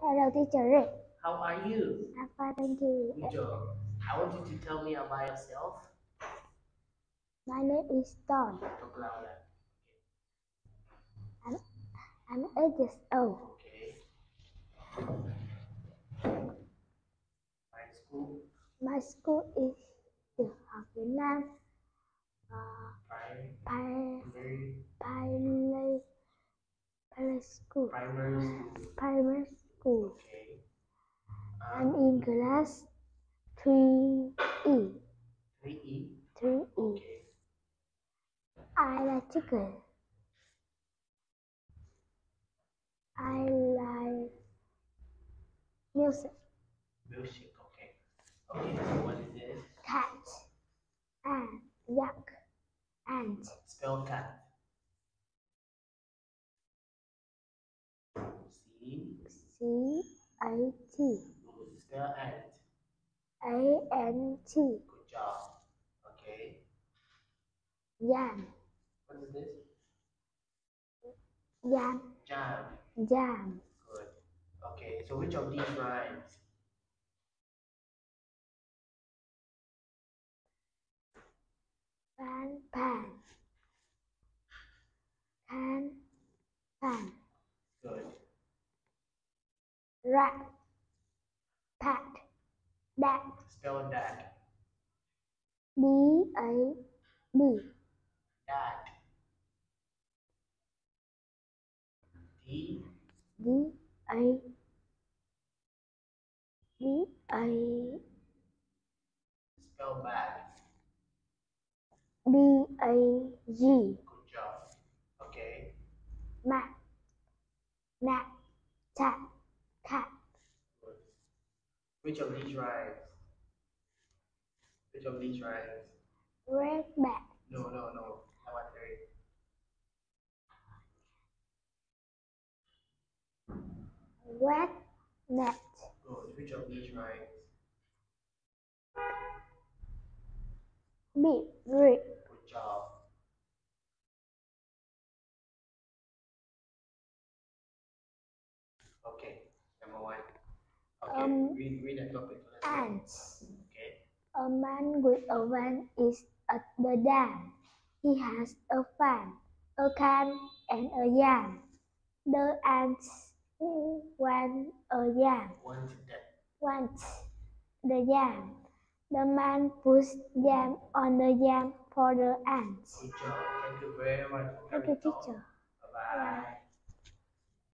Hello, teacher Rick. How are you? I'm fine, thank you. Good job. I want you to tell me about yourself. My name is Dawn. Talk louder. I'm, I'm eight years old. Okay. My school, My school is the Nam. Uh, primary, Pilot, Pilot School. primary school. Primary I'm in class 3E. 3E. 3E. Okay. I like chicken. I like music. Music. Okay. Okay. So what is this? Cat. And duck. Ant. Spell cat. C. A T. Spell ant. A N T. Good job. Okay. Yam. What is this? Yam. Jam. Jam. Good. Okay. So which of these rhymes? Pan. Pan. Can. Pan. Good. Rat. Pat. Dat. Spell that. D A D. That. D. D A D A Spell bad. B A G. Good job. Okay. Mat. Nat. Tat. Which of these rhymes? Which of these rhymes? Red bat. No, no, no. Number three. Red net. Good. Oh, which of these rhymes? Beat. Rip. Good job. Okay. Number one. Okay. Um, read, read topic. Ants. Okay. A man with a van is at the dam. He has a fan, a can, and a yam. The ants want a yam, Want that. want the yam. The man puts yam on the yam for the ants. Good job. Thank you very much. Thank you, teacher. Bye bye.